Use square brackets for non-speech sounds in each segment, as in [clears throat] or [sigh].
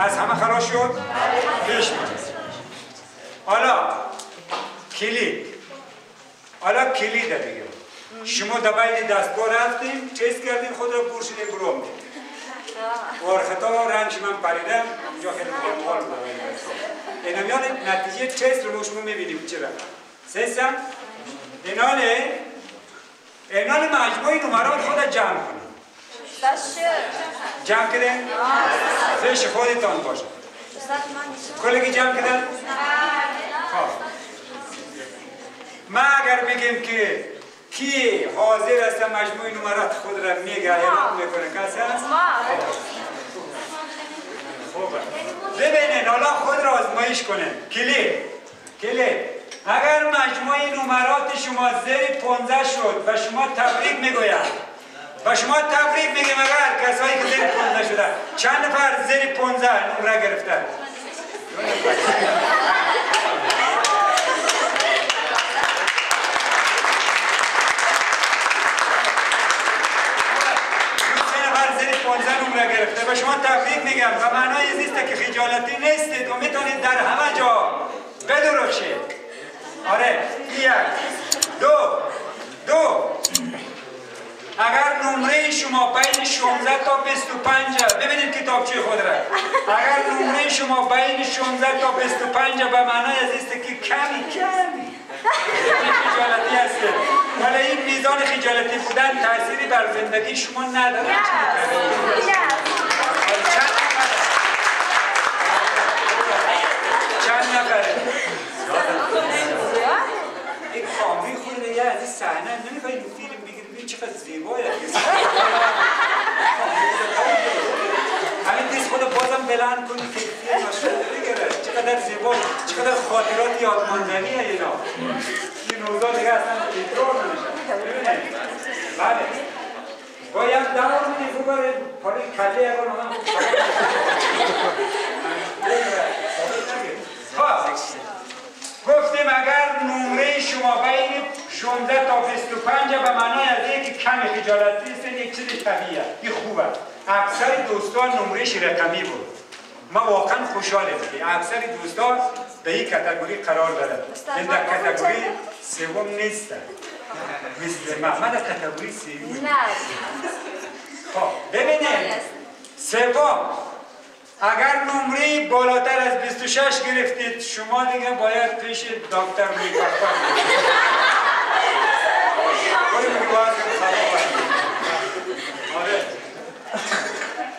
از همه خلاص شد؟ پیش حالا کلید حالا کلید دیگه. شما در بین دستگاه رفتیم تست کردیم خود را برشیدیم بروم وارخطا رنج من پریدم اونجا خیلی مهمال بود اینمیان نتیجه تست رو شما می‌بینیم چه رقم سیستم ایناله اینال مجموعی نمرات خود جمع کنیم. جمع کردن؟ فش خودتان باشه. کلگی جمع کردن؟ خب. ما اگر بگیم که کی حاضر است مجموع نمرات خود را میگه اعلام می‌کنه کسی هست؟ خوبه. ببینید حالا خود را آزمایش کنه کلی. کلی. اگر مجموع نمرات شما زیر 15 شد و شما تبریک می‌گوید و شما تبریک میگیم اگر کسایی که زیر 15 شده چند نفر زیر 15 نمره گرفتن. نمره گرفته. و شما تبریک میگم. و معنای زیسته که خجالتی نیستید. و می‌تونید در همه جا بدرخشید. آره یک دو دو. اگر نمره شما بین 16 تا 25 ببینید کتابچه خود را. اگر نمره شما بین 16 تا 25 به معنای از که کمی کمی. خجالتی هسته ولی این میزان خجالتی بودن تأثیری بر زندگی شما نداره چند نفره این کامری خود یه از این صحنه نمیخوایی فیلم بگیری ببین چقدر زیبایی همین دیست خود بازم بلند کنی که فیلم بگیره چقدر زیبا چقدر خاطرات یادماندنیه اینا این اوضاع دیگه اصلا تکرار نمیشه. بله. باید دور میدی ببره پاره کله اگر خب. گفتیم اگر نمره شما بین 16 تا 25 به معنای از که کم خجالتی است یک چیز طبیعیه. این خوبه. اکثر دوستان نمرهش رقمی بود. ما واقعا خوشحالیم. که اکثر دوستان به این کتگوری قرار دارد این در کتگوری سوم نیست مثل ما من در کتگوری سوم. نه. خب ببینید سوم. اگر نمره بالاتر از 26 گرفتید شما دیگه باید پیش دکتر میکافر آره.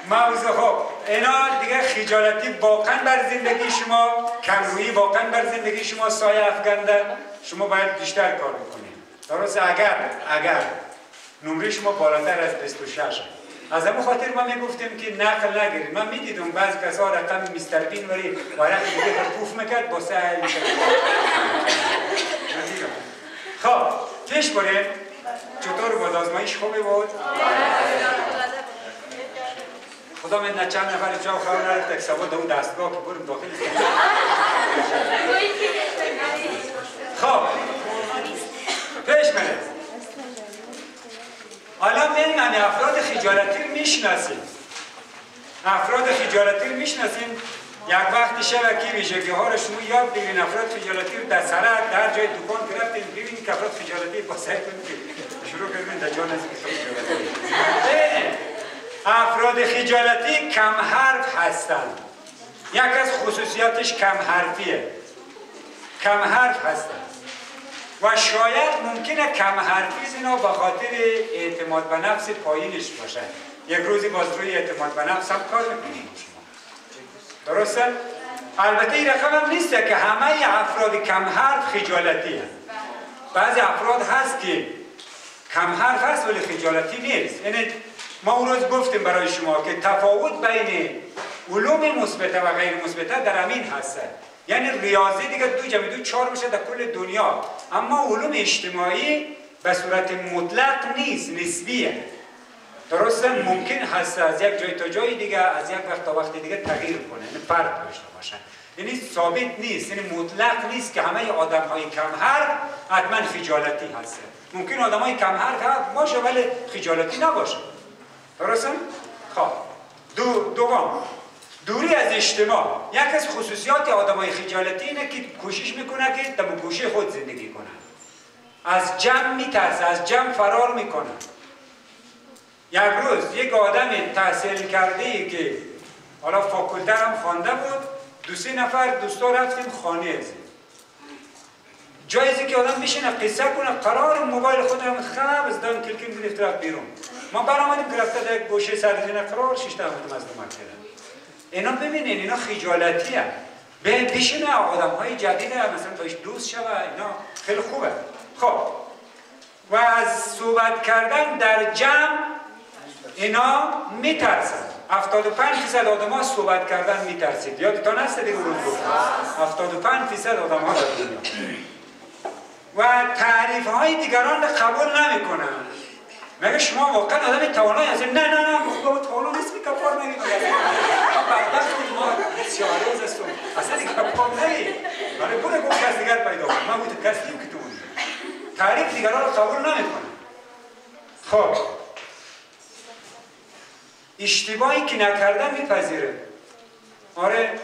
موضوع خب. اینا دیگه خجالتی واقعا بر زندگی شما کمرویی واقعا بر زندگی شما سایه افگنده. شما باید بیشتر کار بکنید. درست اگر اگر. نمره شما بالاتر از 26 از همون خاطر ما می‌گفتیم که نقل نگیرید. من می‌دیدم بعض کسا رقم میستر بین ولی ورق دیگه پوف می‌کرد با سه خب پیش بریم. چطور بود؟ آزمایش خوبی بود؟ خدا من چند نفر جا خواهر نرفت یک سوا دو دستگاه که برم داخل خب. پیش منه حالا من من افراد خجالتی رو می‌شناسیم. افراد خجالتی رو می‌شناسیم. یک وقت شب کی ویژگی ها رو شما یاد بگیرین افراد خجالتی رو در سرک در جای دکان که رفتین ببینید که افراد خجالتی با سعی کنید شروع کردین در جان از خجالتی. افراد خجالتی کم حرف هستند. یک از خصوصیاتش کم حرفیه کم حرف هستند. و شاید ممکنه کم حرفی اینا به خاطر اعتماد به نفس پایینش باشن یک روزی باز روی اعتماد به نفس هم کار می‌کنیم. درسته؟ البته این رقم هم نیست که همه افراد کم حرف خجالتی هست بعضی افراد هست که کم حرف هست ولی خجالتی نیست. یعنی ما اون روز گفتیم برای شما که تفاوت بین علوم مثبته و غیر مثبته در امین هسته یعنی ریاضی دیگه دو جمع دو چهار میشه در کل دنیا. اما علوم اجتماعی به صورت مطلق نیست نسبیه. درسته؟ ممکن هست از یک جای تا جای دیگه از یک وقت تا وقت دیگه تغییر کنه. یعنی فرق داشته باشه. یعنی ثابت نیست. یعنی مطلق نیست که همه آدم های کم حرف حتما خجالتی هست ممکن آدم های کم حرف باشه ولی خجالتی نباشه. درسته؟ خب. دو دوم. دوری از اجتماع یک از خصوصیات آدمای خجالتی اینه که کوشش می‌کنه که در گوشه خود زندگی کنه. از جمع میترسه از جمع فرار می‌کنه. یک روز یک آدم تحصیل کرده ای که حالا فاکولته هم خوانده بود دو سه نفر دوستا رفتیم خانه از جایزی که آدم بشینه قصه کنه قرار موبایل خود هم خب از دان کلکین گرفت رفت بیرون. ما برآمدیم گرفته در گوشه سرزین قرار شش تا از کردن اینا ببینین اینا خجالتی هم به بشینه آدم های جدید مثلا باش دوست شوه اینا خیلی خوبه. خب. و از صحبت کردن در جمع اینا میترسن. 75 فیصد آدم ها صحبت کردن میترسید. یادتان هست؟ دیگه روز گفتم. 75 فیصد آدم ها در و تعریف های دیگران قبول نمی‌کنن. مگه شما واقعا آدم توانایی هستید؟ نه نه نه خدا توانا نیست که کفار نگید بدبخت ما سیاروز هستم اصلا دیگه کفار نگید ولی بوده گفت کس دیگر پیدا کن من بود کس که تو تعریف دیگران رو قبول نمی‌کنه خب. اشتباهی که نکرده میپذیره. آره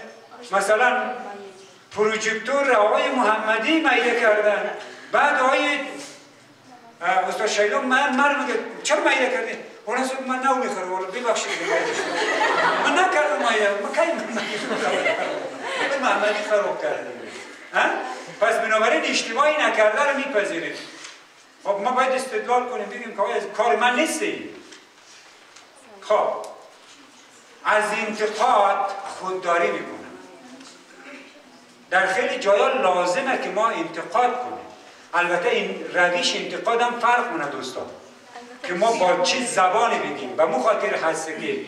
مثلا پروژکتور آقای محمدی میله کردن. بعد آقای استاد شیلان من مرد میگه چرا مایه کردی؟ اون اصلا من نو می‌خوره ولی ببخشید. من نکردم مایه. من کی من محمدی خراب کرده پس بنابراین اشتباهی نکرده رو میپذیریم خب ما باید استدلال کنیم بگیم که کار من نیستی. خب. از انتقاد خودداری می‌کنم. در خیلی جایا لازمه که ما انتقاد کنیم. البته این رویش انتقاد هم فرق مونه دوستان. که ما با چه زبانی بگیم. و مو خاطر هست که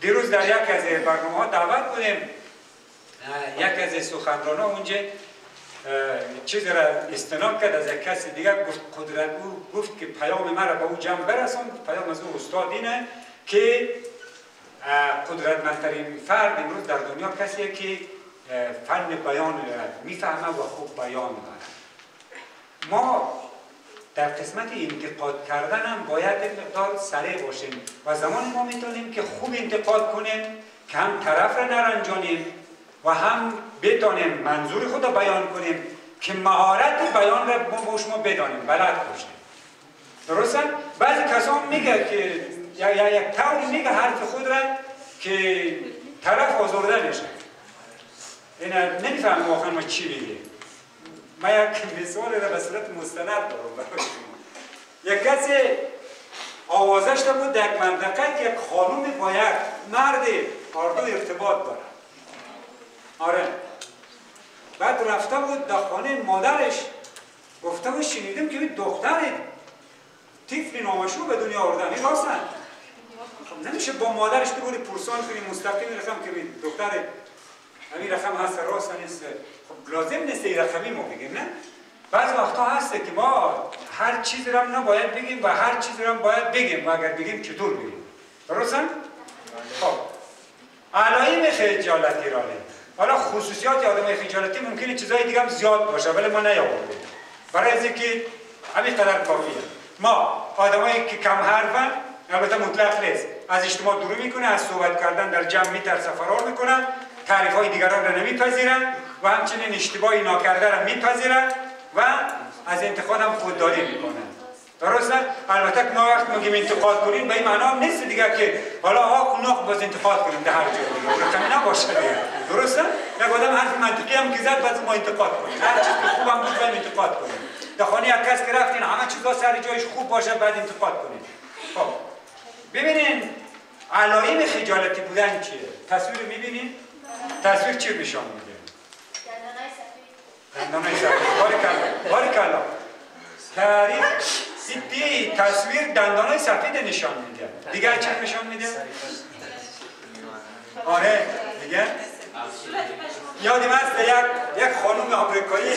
دیروز در یک از برنامه ها دعوت بودیم یک از سخنران ها اونجا چیز را استناد کرد از یک کسی دیگر گفت قدرت او گفت که پیام مرا به او جمع برسان پیام از او استاد اینه که قدرتمندترین فرد امروز در دنیا کسیه که فن بیان می‌فهمه و خوب بیان می‌کنه ما در قسمت انتقاد کردن هم باید مقدار سریع باشیم و زمان ما می‌تونیم که خوب انتقاد کنیم که هم طرف را نرنجانیم و هم بتانیم منظور خود را بیان کنیم که مهارت بیان را با شما بدانیم بلد باشیم. درسته؟ بعضی کسان میگه که یا یک طوری میگه حرف خود را که طرف آزرده میشه. این نمیفهم واقعا ما چی بگه ما یک مثال را به صورت مستند دارم یک کسی آوازش بود در یک منطقه که یک خانوم با یک مرد آردو ارتباط داره آره. بعد رفته بود در خانه مادرش گفته بود شنیدم که دختر تیفلی نامشو به دنیا آوردن. این راستن؟ خب نمیشه با مادرش بگوری پرسان کنی مستقیم رقم که دختر همین رقم هست راست نیست. خب لازم نیست رقمی ما بگیم نه؟ بعض وقتا هسته که ما هر چیزی رو نباید بگیم و هر چیزی رو باید بگیم. و اگر بگیم چطور بگیم؟ درستن؟ خب. علائم خجالتی را حالا خصوصیات آدم خجالتی ممکنه چیزای دیگه هم زیاد باشه ولی ما نیاوردیم. برای از اینکه همین قدر کافیه. ما آدمایی که کم حرفن البته مطلق نیست. از اجتماع دور می‌کنه از صحبت کردن در جمع میترسه فرار می‌کنن تعریف های دیگران را نمیپذیرن و همچنین اشتباهی ناکرده را میپذیرن و از انتقاد هم خودداری می‌کنن درسته؟ البته که ما وقت میگیم انتقاد کنیم به این معنا نیست دیگه که حالا آق ناق باز انتقاد کنیم در هر جای دیگه رقمی نباشه دیگه درسته؟ یک آدم حرف منطقی هم که زد باز ما انتقاد کنیم هر چیز که خوب هم بود انتقاد کنیم در خانه یک کس که رفتین همه چیزا سر جایش خوب باشه بعد انتقاد کنیم خب ببینین علائم خجالتی بودن چیه؟ تصویر می‌بینین؟ تصویر چی نشان میده؟ دندانای سفید باری باریکلا تعریف این تصویر دندانای سفید نشان میده. دیگر چی نشان میده؟ آره دیگه. یادی هست یک یک خانم آمریکایی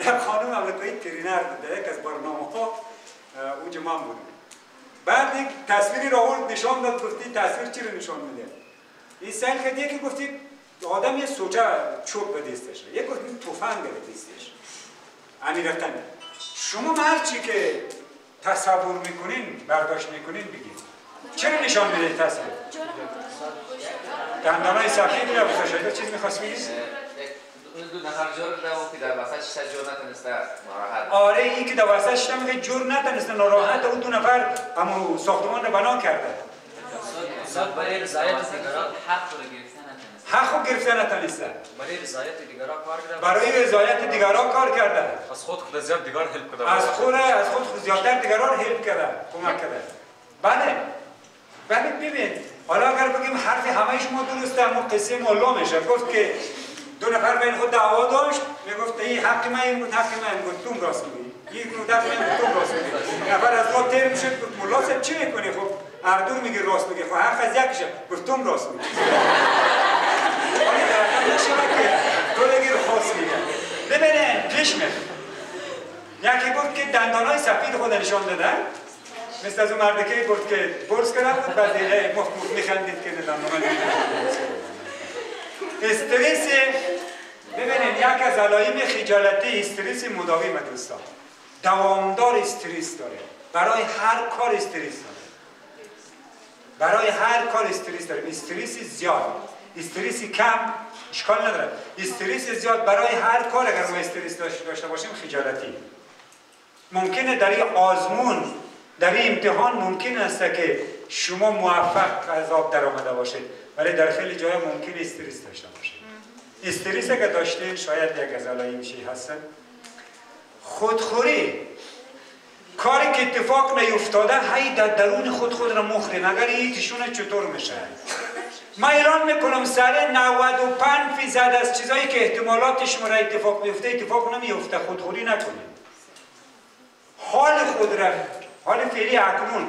یک خانم آمریکایی ترینر بود یک از برنامه ها اونجا من بودم بعد یک تصویری را آورد نشان داد گفتی تصویر چی رو نشان میده؟ این سیل که که گفتی آدم یه سوچه چوب به دستش یه گفتیم توفنگ به دستش. امیر شما هر چی که تصور می‌کنین برداشت می‌کنین بگید. چرا نشان میده تصویر؟ دندانای سفید رو شده. چیز می‌خواست بگید؟ دو نفر جور و که در وسط جور نتونسته ناراحت آره این که در وسط میگه جور نتونسته ناراحت. اون دو نفر اما ساختمان رو بنا کرده. استاد برای رضایت دیگران حق رو نتونسته حق گرفتن نتونسته برای رضایت دیگران کار کرده برای رضایت دیگران کار کرده از خود خود زیاد دیگر هلپ کرده از خود از خود زیادتر دیگران هلپ کرده کمک کرده بله. بله ببین. حالا اگر بگیم حرف همه شما درسته اما قصه مولا میشه گفت که دو نفر بین خود دعوا داشت. می‌گفت این حق من این بود حق من بود. تو راست میگی. یک نو دفع من تو راست میگی. نفر از راه تیر میشه گفت مولا صاحب چی می‌کنی؟ خب اردو میگی راست میگی. خب حق از یکشه گفت تو راست میگی. تو دیگه خاص میگه ببینه میره یکی گفت که دندانای سفید خود نشان دادن مثل از اون مرده که گفت که برس کنم بود بعد دیگه مفت میخندید که دندانای استرس ببینید یک از علائم خجالتی استرس مداوم دوستان دوامدار استرس داره برای هر کار استرس داره برای هر کار استرس داره استرس زیاد استرس کم اشکال نداره. استرس زیاد برای هر کار اگر ما استرس داشته باشیم خجالتی. ممکنه در این آزمون در این امتحان ممکن است که شما موفق از آب در آمده باشید ولی در خیلی جای ممکن استرس داشته باشید. استرس اگر داشته شاید یک از علائمش هستن خودخوری. کاری که اتفاق نیفتاده هی در درون خود خود را مخرین اگر این تشونه چطور میشه؟ ما ایران می‌کنم سر 95 فیصد از چیزایی که احتمالات شما را اتفاق میفته اتفاق نمیفته خودخوری نکنید. حال خود را حال فعلی اکنون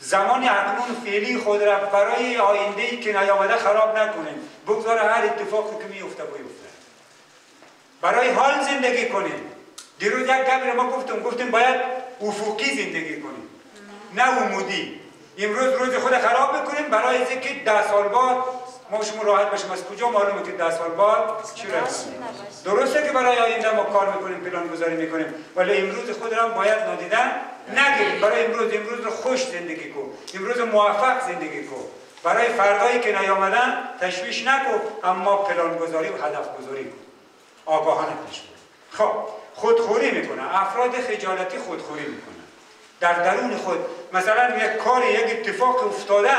زمان اکنون فعلی خود را برای آینده ای که نیامده خراب نکنیم بگذار هر اتفاقی که میفته بیفته. برای حال زندگی کنیم دیروز یک گفت ما گفتم گفتیم باید افقی زندگی کنیم نه عمودی امروز روز خود خراب بکنیم برای اینکه ده سال بعد ما شما راحت باشیم. از کجا معلومه که ده سال بعد چی درسته که برای آینده ما کار می‌کنیم پلان گذاری می‌کنیم. ولی امروز خود را باید نادیدن نگیریم. برای امروز امروز رو خوش زندگی کن. امروز موفق زندگی کن. برای فردایی که نیامدن تشویش نکن اما پلان گذاری و هدف گذاری کن. آگاهانه پیش خب خودخوری می‌کنه. افراد خجالتی خودخوری می‌کنه. در درون خود. مثلا یک کار یک اتفاق افتاده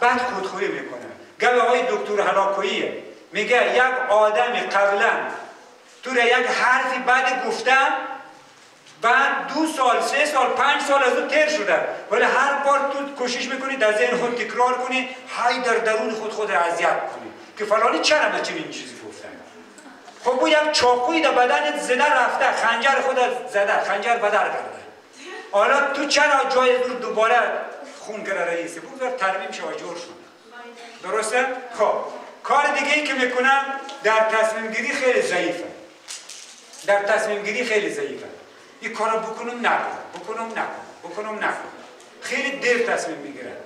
بعد خودخوری می‌کنه. گل آقای دکتر هلاکویی میگه یک آدم قبلا تو یک حرفی بعد گفتم بعد دو سال سه سال پنج سال از اون تیر شده. ولی هر بار تو کوشش می‌کنی در ذهن خود تکرار کنی های در درون خود خود اذیت کنی. که فلانی چرا چنین چیزی گفتن خب او یک چاقوی در بدنت زده رفته خنجر خود زده خنجر بدر کرده. حالا تو چرا جای رو دوباره خون کرده رئیسه ترمیم شو جور شد؟ درسته؟ خب کار دیگه ای که می‌کنم در تصمیم گیری خیلی ضعیفه. در تصمیم گیری خیلی ضعیفه. این کارو بکنم نکنم بکنم نکنم بکنم نکنم. خیلی دیر تصمیم می‌گیرن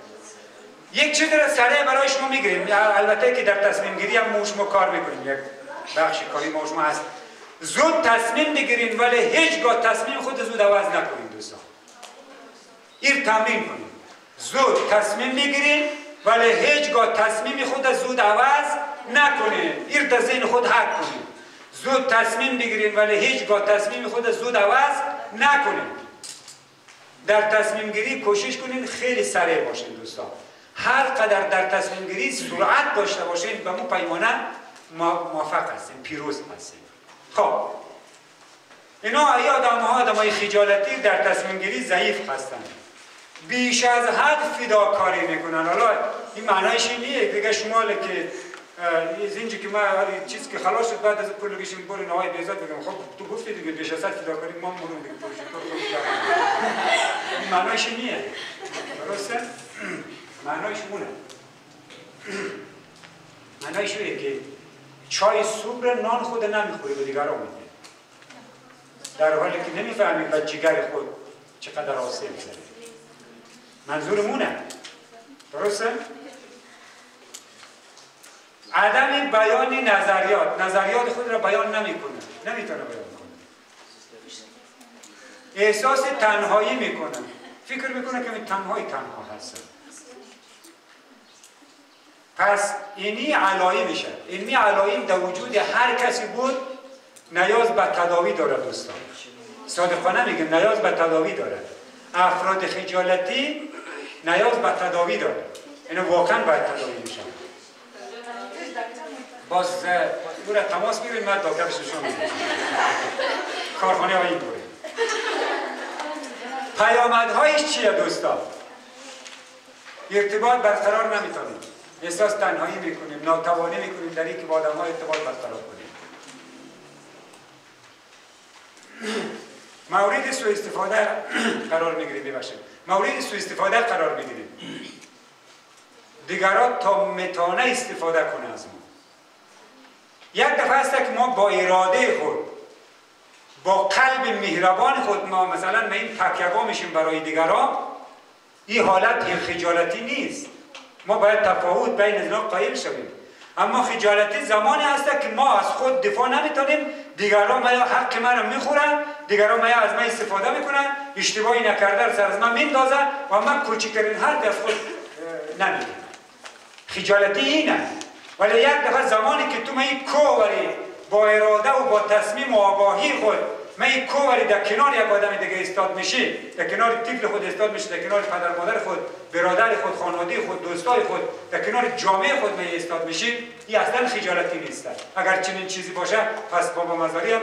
یک چیز را سریع برای شما می‌گیریم البته که در تصمیم گیری هم ما کار می‌کنیم. یک بخش کاری ما هست. زود تصمیم بگیرین ولی هیچگاه تصمیم خود زود عوض نکنین دوستان. این تمرین کنید زود تصمیم بگیرین ولی هیچگاه تصمیم خود زود عوض نکنین این در ذهن خود حق کنید زود تصمیم بگیرین ولی هیچگاه تصمیم خود زود عوض نکنین در تصمیم گیری کوشش کنین خیلی سریع باشین دوستان. هر قدر در تصمیم گیری سرعت داشته باشین به مو پیمانه موفق هستیم پیروز هستیم. خب. اینا ای آدم ها آدم های خجالتی در تصمیم گیری ضعیف هستند بیش از حد فداکاری می‌کنن. حالا این معنایش نیه. دیگه شما که از اینجا که ما چیز که خلاص شد بعد از پول بگیشیم بول نهای بیزاد بگم. خب تو گفتی دیگه بیش از حد فداکاری ما مرون دیگه. این معنایش نیه. درسته؟ معنایش مونه. معنایش اینه که چای صبح نان خود نمی‌خوری به دیگران میده در حالی که نمی‌فهمید به جگر خود چقدر آسیب زده منظورمونه. درسته؟ عدم بیان نظریات. نظریات خود را بیان نمی‌کنه. نمی‌تونه بیان کنه. احساس تنهایی می‌کنه. فکر می‌کنه که تنهایی تنها هستم پس اینی علایی میشه. اینی علایی در وجود هر کسی بود نیاز به تداوی داره دوستان. صادقانه میگم نیاز به تداوی داره. افراد خجالتی نیاز به تداوی داره. اینو واقعا باید تداوی میشه باز او را تماس می‌گیریم من دکترش شما میگم کارخانه های این بوده پیامدهایش چیه دوستان ارتباط برقرار نمی‌تونیم. احساس تنهایی می‌کنیم ناتوانی می‌کنیم در اینکه با آدم ها ارتباط برقرار کنیم. [clears throat] مورد سو استفاده قرار می‌گیریم ببخشید. مورد سو استفاده قرار می‌گیریم دیگران تا متانه استفاده کنه از ما. یک دفعه است که ما با اراده خود با قلب مهربان خود ما مثلا ما این تکیگا میشیم برای دیگران این حالت این خجالتی نیست. ما باید تفاوت بین اینا قایل شویم. اما خجالتی زمانی هست که ما از خود دفاع نمی‌تونیم. دیگران ما حق من رو می‌خورن دیگران ما از من استفاده می‌کنن. اشتباهی نکرده سر از من میندازن و من کوچکترین حرف از خود نمیگم خجالتی اینه ولی یک دفعه زمانی که تو می کووری با اراده و با تصمیم و آگاهی خود می کووری در کنار یک آدم دیگه استاد میشی در کنار طفل خود استاد میشی در کنار پدر مادر خود برادر خود خانواده خود دوستای خود در کنار جامعه خود می استاد میشی این اصلا خجالتی نیست. اگر چنین چیزی باشه پس بابا مزاری هم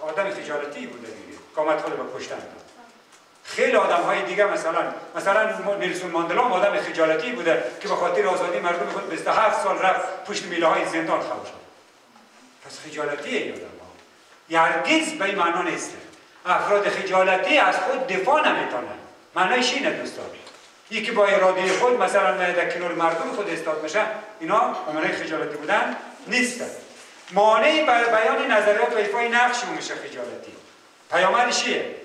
آدم خجالتی بوده دیگه. قامت خود به کشتن. خیلی آدم های دیگه مثلا مثلا نیلسون ماندلا آدم خجالتی بوده که به خاطر آزادی مردم خود 27 سال رفت پشت میله های زندان خواهد شد. پس خجالتی این آدم ها هرگز به این نیست. افراد خجالتی از خود دفاع نمی‌تونن معنایش اینه دوستان. یکی با اراده خود مثلا در کنار مردم خود استاد میشه اینا معنای خجالتی بودن نیستن. مانعی بر بیان نظریات و ایفای نقش میشه خجالتی. پیامدش چیه؟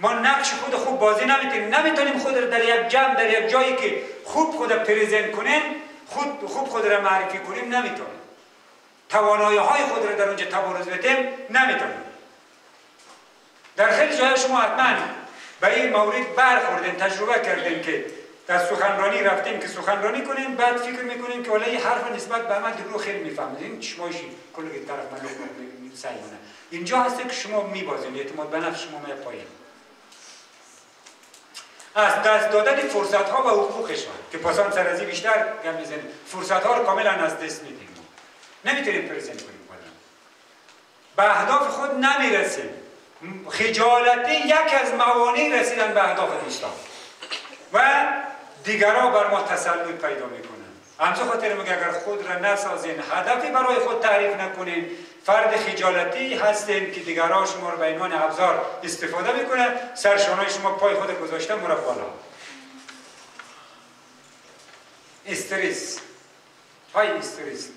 ما نقش خود خوب بازی نمی‌تونیم نمی‌تونیم خود را در یک جمع در یک جایی که خوب خود پریزنت کنیم خود خوب خود را معرفی کنیم نمی‌تونیم. توانایی های خود را در اونجا تبارز بدیم نمی‌تونیم. در خیلی جای شما حتما به این مورد برخوردیم تجربه کردیم که در سخنرانی رفتیم که سخنرانی کنیم بعد فکر می‌کنیم که ولی حرف نسبت به من رو خیلی می‌فهمید این چشمایشی کل طرف من اینجا هسته که شما میبازیم اعتماد به نفس شما می پایین از دست دادن فرصت ها و حقوقشان. که پاسان سرازی بیشتر گم می‌زنیم. فرصت ها رو کاملا از دست میدیم. نمی‌تونیم پرزنت کنیم به اهداف خود نمی‌رسیم. خجالتی یک از موانع رسیدن به اهداف دوستان و دیگران بر ما تسلط پیدا می‌کنن. همچه خاطر میگه اگر خود را نسازین هدفی برای خود تعریف نکنین. فرد خجالتی هستین که دیگران شما رو به عنوان ابزار استفاده می‌کنه. سرشانهای شما پای خود گذاشته مرا بالا. استرس. های استرس.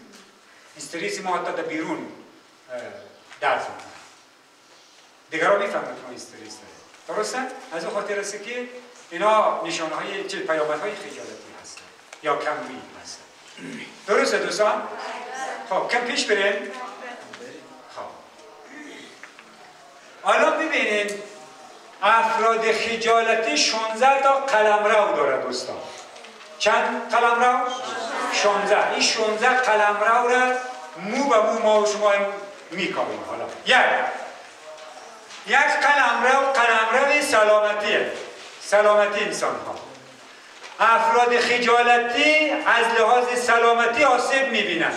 استرس ما حتی در بیرون درس می‌کنه. دیگران می‌فهمن که ما استرس داره درسته؟ از اون خاطر است که اینا نشانه های چه پیامت های خجالتی. یا کموی هستن درسته دوستان؟ خب کم پیش بریم. حالا ببینید افراد خجالتی 16 تا قلمرو داره دوستان. چند قلمرو؟ 16 این 16 قلمرو را مو به مو ما و شما میکامیم حالا. یک. یک قلمرو قلمرو سلامتیه سلامتی انسان ها افراد خجالتی از لحاظ سلامتی آسیب می‌بینن.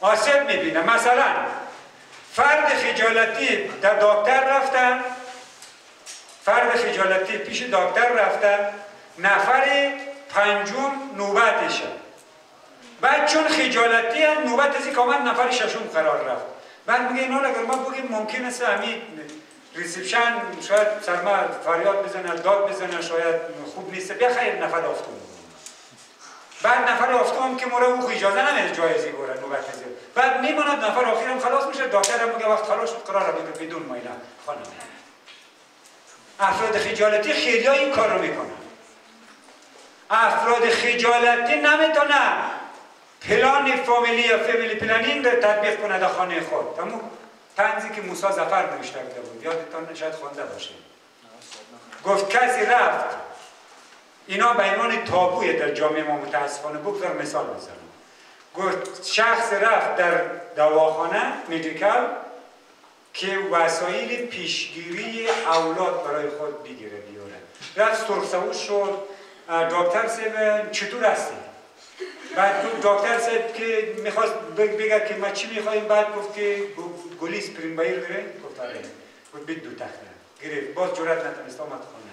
آسیب می‌بینن. مثلا فرد خجالتی در دکتر رفتن فرد خجالتی پیش دکتر رفتن نفر پنجم نوبتشه. بعد چون خجالتی نوبت از کامل نفر ششم قرار رفت. بعد میگه اینا اگر ما بگیم ممکن است همین ریسپشن شاید سرما فریاد بزنه داد بزنه شاید خوب نیست. بیا خیر نفر آفتون بعد نفر آفتم که مورا او اجازه نمیده جایزی بره نوبت بعد میماند نفر آخرم خلاص میشه. دکتر هم میگه وقت خلاص شد قرار بده بدون مایلا خانم. افراد خجالتی خیلی این کار رو می‌کنن. افراد خجالتی نمی‌تونن پلان فامیلی یا فامیلی پلانینگ رو تطبیق کنه در خانه خود. تمام تنزی که موسی زفر نوشته بود. یادتان شاید خونده باشه. گفت کسی رفت اینا به عنوان تابوی در جامعه ما متاسفانه بگذار مثال بزنم. گفت شخص رفت در دواخانه میدیکال که وسایل پیشگیری اولاد برای خود بگیره بیاره. رفت سرسوش شد. دکتر سیب چطور هستی؟ بعد دکتر سیب که می‌خواست بگه که ما چی می‌خوایم؟ بعد گفت که گلی سپرین بایر داره گفت آره. گفت بید دو تخته گرفت. باز جرات نتونست آمد خونه.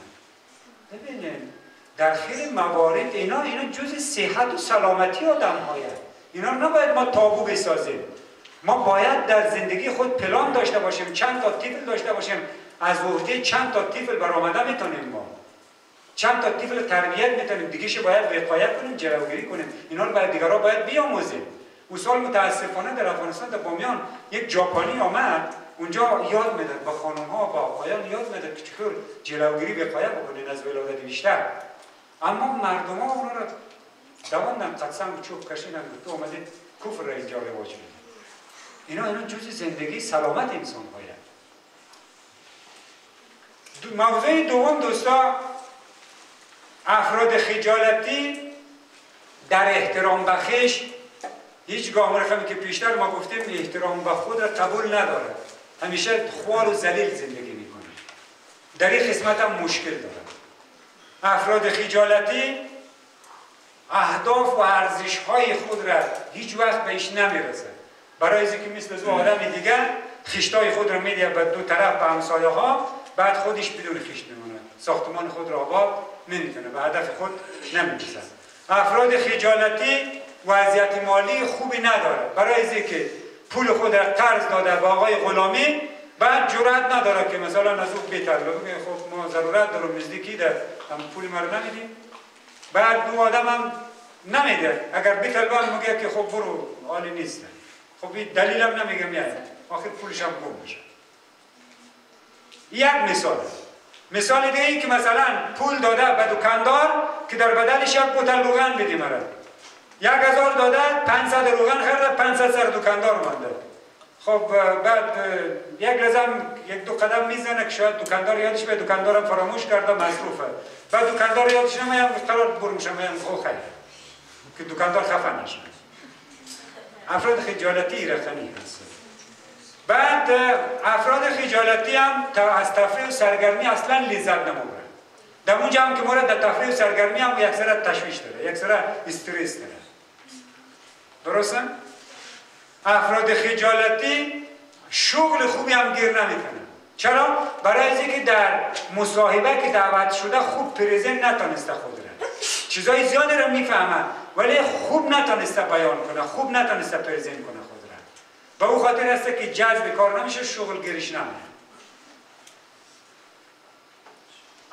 ببینید در خیلی موارد اینا اینا جز صحت و سلامتی آدم هاید اینا نباید ما تابو بسازیم. ما باید در زندگی خود پلان داشته باشیم چند تا تیفل داشته باشیم. از عهده چند تا تیفل برآمده می‌تونیم ما. چند تا تیفل تربیت می‌تونیم. دیگه باید وقایت کنیم جلوگیری کنیم. اینا رو برای دیگرها باید بیاموزیم. سال متاسفانه در افغانستان در بامیان یک ژاپنی آمد اونجا یاد می‌داد با خانم ها با آقایان یاد می‌داد که چطور جلوگیری وقایت بکنین از ولادت بیشتر. اما مردم ها اونا رو دواندن قدسم چوب کشیدن تو آمده کفر را اینجا رواج بده اینا اینا جز زندگی سلامت انسان باید موضوع دوم دوستا افراد خجالتی در احترام بخش هیچگاه مرخمی که پیشتر ما گفتیم احترام به خود را قبول نداره. همیشه خوار و زلیل زندگی می‌کنه. در این قسمت هم مشکل داره. افراد خجالتی اهداف و ارزش های خود را هیچ وقت بهش نمی‌رسه. برای اینکه مثل از آدم دیگر خشتای خود را میده به دو طرف به همسایه ها بعد خودش بدون خشت میمونه. ساختمان خود را آباد نمی‌تونه به هدف خود نمی‌رسه. افراد خجالتی وضعیت مالی خوبی نداره. برای اینکه پول خود را قرض داده به آقای غلامی بعد جرأت نداره که مثلا از او بهتر. بگه خب ما ضرورت دارم نزدیکی در؟ هم پول ما رو بعد دو آدم هم نمیده. اگر بطلبان میگه که خب برو حالی نیست. خب دلیل هم نمیگه میاد. آخر پولش هم گم میشه. یک مثال. مثال دیگه ای که مثلا پول داده به دکاندار که در بدلش یک بوتل روغن بدی مرا. یک هزار داده 500 روغن خرده 500 سر دکاندار مانده. خب بعد یک لازم یک دو قدم می‌زنه که شاید دکاندار یادش به دکاندارم فراموش کرده مصروفه. بعد دکاندار یادش نمیم قرار برم شما خو خیر. که دکاندار خفه نشه. افراد خجالتی رفتنی هست. بعد افراد خجالتی هم از تفریح و سرگرمی اصلا لذت نموبرن در اونجا هم که مورد در تفریح و سرگرمی هم یک سره تشویش داره یک سره استرس داره. درسته؟ افراد خجالتی شغل خوبی هم گیر نمی‌کنن. چرا؟ برای اینکه در مصاحبه که دعوت شده خوب پریزن نتانسته خود را. چیزای زیادی رو می‌فهمن ولی خوب نتانسته بیان کنه خوب نتانسته پریزن کنه خود را. به او خاطر است که جذب کار نمیشه شغل گیرش نمیشه.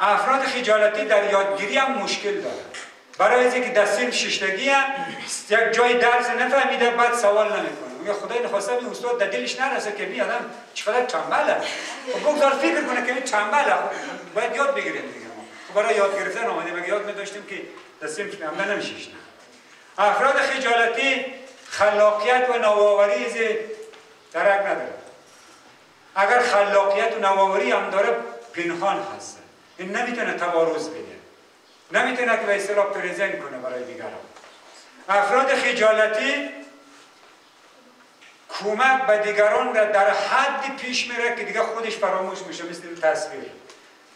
افراد خجالتی در یادگیری هم مشکل داره برای اینکه در سن ششتگی یک جای درس نفهمیده بعد سوال نمی‌کنه میگه خدای نخواسته این استاد در دلش نرسه که این آدم چقدر تنبله خب بگذار فکر کنه که این تنبله خب باید یاد بگیریم دیگه. ما خب برای یاد گرفتن آمده مگه یاد داشتیم که صنف عمله نمیشیش افراد خجالتی خلاقیت و نوآوری از درک نداره اگر خلاقیت و نوآوری هم داره پنهان هست این نمی‌تونه تبارز بده نمی‌تونه که به اصطلاح پرزنت کنه برای دیگران. افراد خجالتی کمک به دیگران را در حد پیش میره که دیگه خودش فراموش میشه مثل تصویر.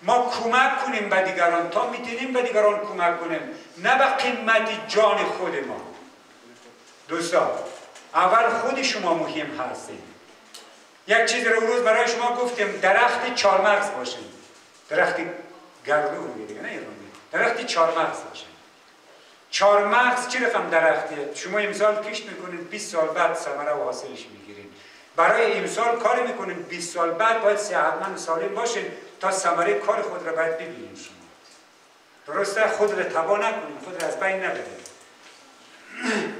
ما کمک کنیم به دیگران تا می‌تونیم به دیگران کمک کنیم. نه به قیمت جان خود ما. دوستان اول خود شما مهم هستید یک چیز رو روز برای شما گفتیم درخت چارمغز باشیم درخت گردو دیگه نه درخت چارمغز باشیم چهارمغز چی رقم درختیه؟ شما امسال کشت می‌کنید 20 سال بعد ثمره و حاصلش می‌گیرید. برای امسال کار می‌کنید 20 سال بعد باید صحتمند سالم باشین تا ثمره کار خود را باید ببینید شما. درسته؟ خود را تبا نکنید خود را از بین نبرید. [clears throat]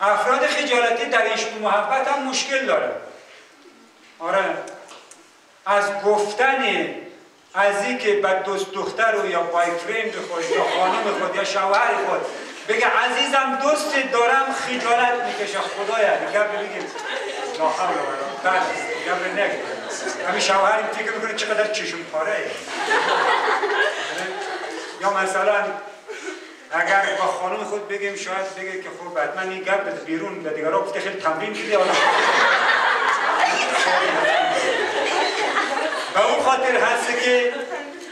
افراد خجالتی در عشق محبت هم مشکل داره آره. از گفتن از این که به دوست دختر و یا بای فرند خود یا خانم خود یا شوهر خود بگه عزیزم دوست دارم خجالت می‌کشه. خدایا گبر بگیم لا حول ولا قوت گبر نگه. همین شوهر فکر می‌کنه چقدر چشم پاره. یا مثلا اگر با خانم خود بگیم شاید بگه که خب حتما این گپ بیرون به دیگرها گفته خیلی تمرین حالا. اون خاطر هست که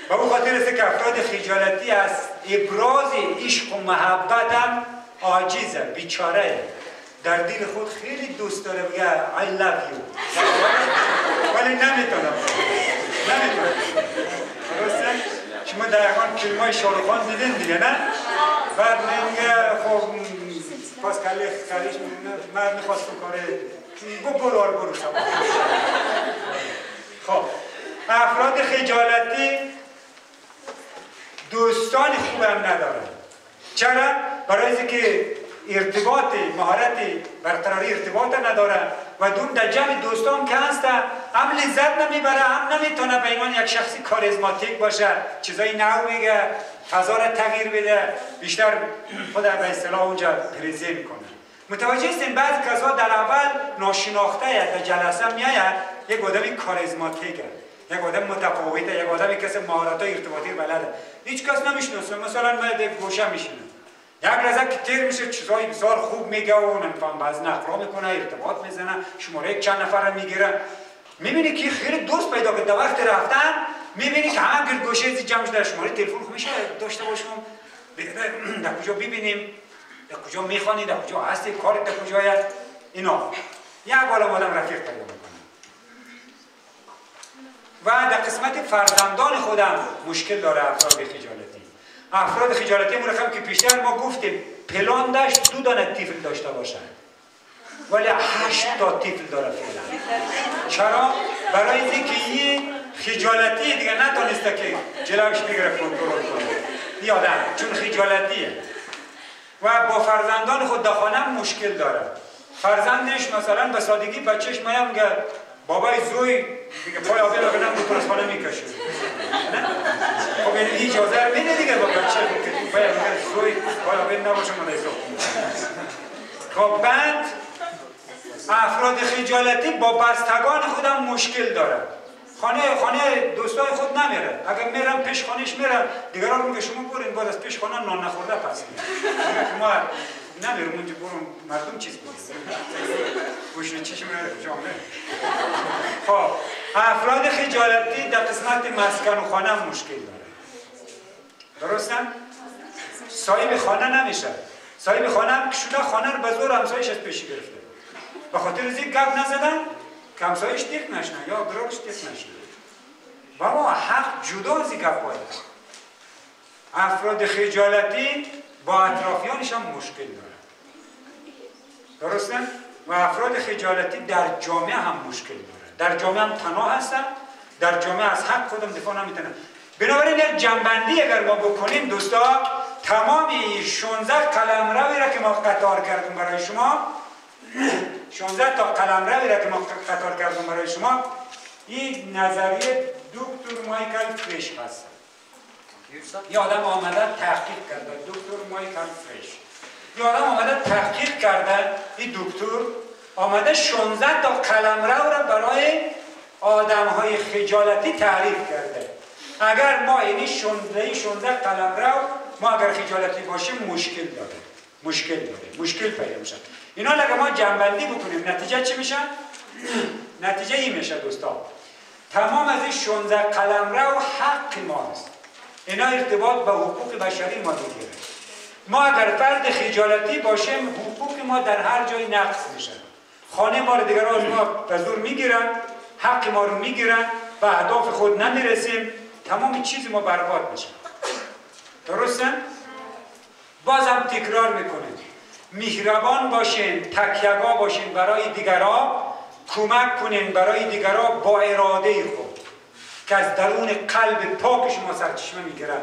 به اون خاطر هست که افراد خجالتی از ابراز عشق و محبت هم عاجزه بیچاره. در دل خود خیلی دوست داره بگه I love you. ولی نمی‌تونه درسته؟ شما در کلمه های شارخان دیدین دیگه نه؟ بعد میگه خب پاس کلی کلیش مرد می‌خواست کاره گو برو آر برو سبا خب. افراد خجالتی دوستان خوبم ندارن. چرا؟ برای که ارتباط مهارت برقراری ارتباط نداره و دون در جمع دوستان که هسته هم لذت نمی‌بره هم نمی‌تونه به ایمان یک شخصی کاریزماتیک باشه چیزای نو میگه فضا را تغییر بده بیشتر خود به اصطلاح اونجا پریزه کنه متوجه هستیم بعض کسا در اول ناشناخته در جلسه میآید یک آدمی کاریزماتیکه. یک آدم متفاوته یک آدمی کسی مهارت ارتباطی بلده. هیچ کس نمی‌شناسه. مثلا من گوشه میشینه یک لحظه که تیر میشه چیزای بسیار خوب میگه و نمیفهم. بعض نقلا می‌کنه ارتباط می‌زنه شماره چند نفر می‌گیره. می‌بینی که خیلی دوست پیدا کرده وقت رفتن می‌بینی که همه گرد گوشه از جمعش در شماره تلفن خوب میشه. داشته باشم. در کجا ببینیم در کجا می‌خوانی در کجا هستی کار در کجای اینا. یک بالا آدم رفیق پیدا و در قسمت فرزندان خودم مشکل داره افراد خجالتی. افراد خجالتی مرخم که پیشتر ما گفتیم پلان داشت دو دانه تیفل داشته باشن. ولی هشت تا تیفل داره فعلا. چرا؟ برای اینکه این خجالتی دیگه نتونسته که جلوش بگیره کنترل کنه. این آدم چون خجالتیه. و با فرزندان خود در مشکل داره. فرزندش مثلا به سادگی بچهش مایم بابای زوی دیگه پای آبی رو کنم بود خانه می‌کشه. خب این اجازه رو میده دیگه با بچه. که پای زوی پای آبی نباشه من خب بعد افراد خجالتی با بستگان خودم مشکل دارن خانه خانه دوستای خود نمیره. اگر میرم پیش خانهش میرم دیگران میگه شما برین بعد از پیش خانه نان نخورده پس ما نمیرم اونجا برون مردم چیز گوشن چشم جامعه خب افراد خجالتی در قسمت مسکن و خانه مشکل داره درستم؟ صاحب خانه نمیشه صاحب خانه شده خانه رو به زور همسایش از پیشی گرفته به خاطر از این گپ نزدن که همسایش نشنه یا برارش تیک نشنه بابا حق جدا از این گپ افراد خجالتی با اطرافیانش هم مشکل داره درسته؟ و افراد خجالتی در جامعه هم مشکل داره در جامعه هم تنها هستن در جامعه از حق خودم دفاع نمی‌تونن بنابراین یک جنبندی اگر ما بکنیم دوستا تمام 16 قلم را که ما قطار کردیم برای شما 16 تا قلم را که ما قطار کردیم برای شما این نظریه دکتر مایکل فریش هست. یه آدم آمده تحقیق کرده. دکتر مایکل فریش یه آدم آمده تحقیق کرده. این دکتر آمده 16 تا قلم رو را برای آدم های خجالتی تعریف کرده. اگر ما اینی 16 16 قلم رو ما اگر خجالتی باشیم مشکل داره. مشکل داره. مشکل پیدا میشه. اینا اگر ما جنبندی بکنیم. نتیجه چی میشه؟ [clears throat] نتیجه این میشه دوستا تمام از این 16 قلم رو حق ماست. اینا ارتباط به حقوق بشری ما می‌گیره. ما اگر فرد خجالتی باشیم حقوق ما در هر جای نقص میشه. خانه ما رو دیگر از ما به زور می‌گیرن حق ما رو می‌گیرن و اهداف خود نمی‌رسیم. تمام چیز ما برباد میشه. درسته؟ بازم تکرار می‌کنیم مهربان باشین تکیگا باشین برای دیگرها کمک کنین برای دیگرها با اراده خود. که از درون قلب پاک شما سرچشمه می‌گیرن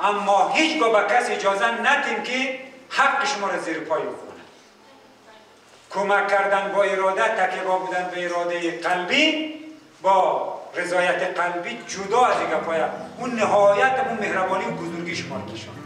اما هیچ با به کس اجازه ندیم که حق شما را زیر پای بکنه کمک کردن با اراده تکیبا بودن به اراده قلبی با رضایت قلبی جدا از این اون نهایت اون مهربانی و بزرگی شما کشان